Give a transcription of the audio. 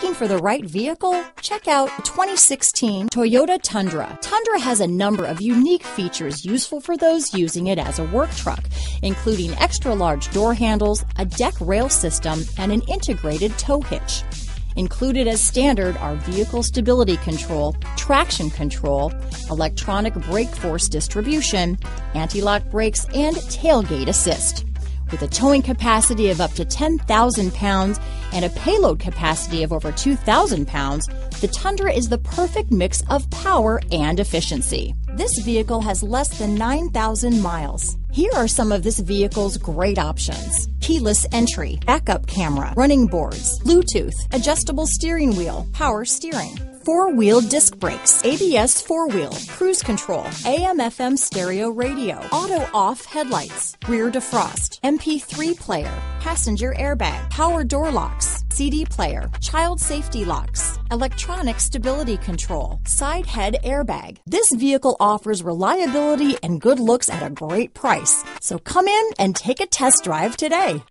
Looking for the right vehicle? Check out 2016 Toyota Tundra. Tundra has a number of unique features useful for those using it as a work truck, including extra large door handles, a deck rail system, and an integrated tow hitch. Included as standard are vehicle stability control, traction control, electronic brake force distribution, anti-lock brakes, and tailgate assist. With a towing capacity of up to 10,000 pounds and a payload capacity of over 2,000 pounds, the Tundra is the perfect mix of power and efficiency. This vehicle has less than 9,000 miles. Here are some of this vehicle's great options. Keyless entry, backup camera, running boards, Bluetooth, adjustable steering wheel, power steering, four-wheel disc brakes, ABS four-wheel, cruise control, AM FM stereo radio, auto off headlights, rear defrost, MP3 player, passenger airbag, power door locks, CD player, child safety locks, electronic stability control, side head airbag. This vehicle offers reliability and good looks at a great price. So come in and take a test drive today.